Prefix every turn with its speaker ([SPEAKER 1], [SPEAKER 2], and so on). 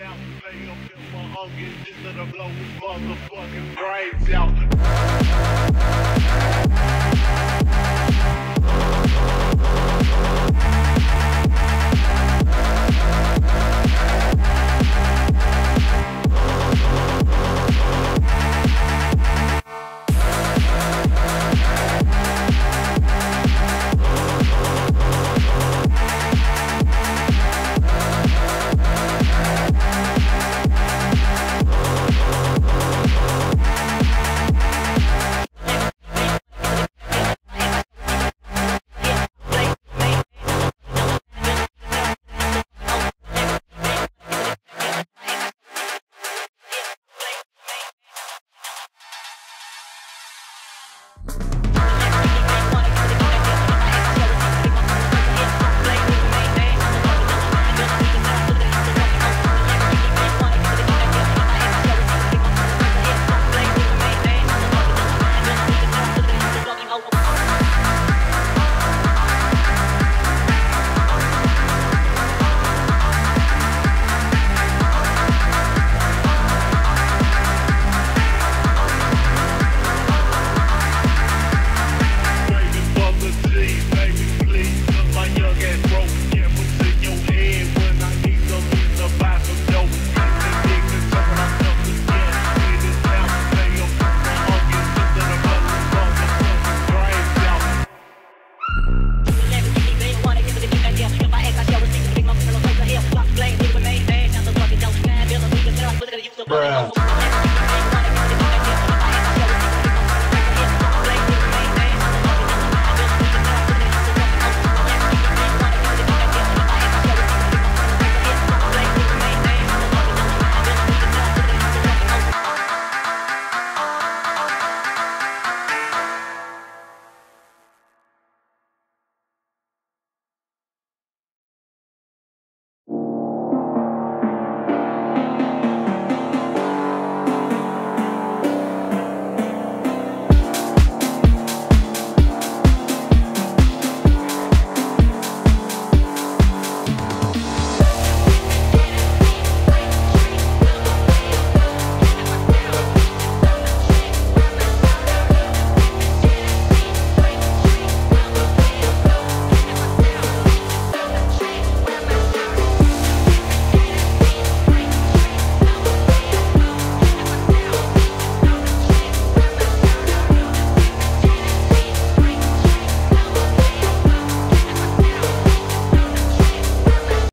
[SPEAKER 1] town. Pay up in my hunger just to the blow his motherfucking brains out. Brown.